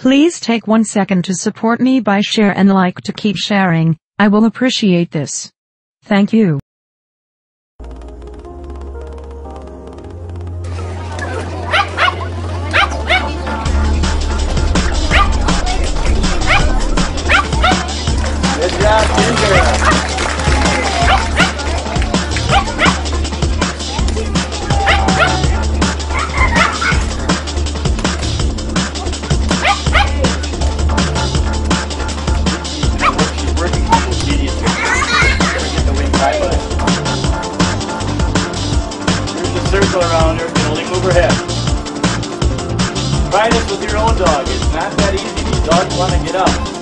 Please take one second to support me by share and like to keep sharing. I will appreciate this. Thank you. Good job, circle around her. Can only move her head. Try this with your own dog. It's not that easy. These dogs want to get up.